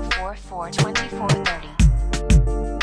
044 2430.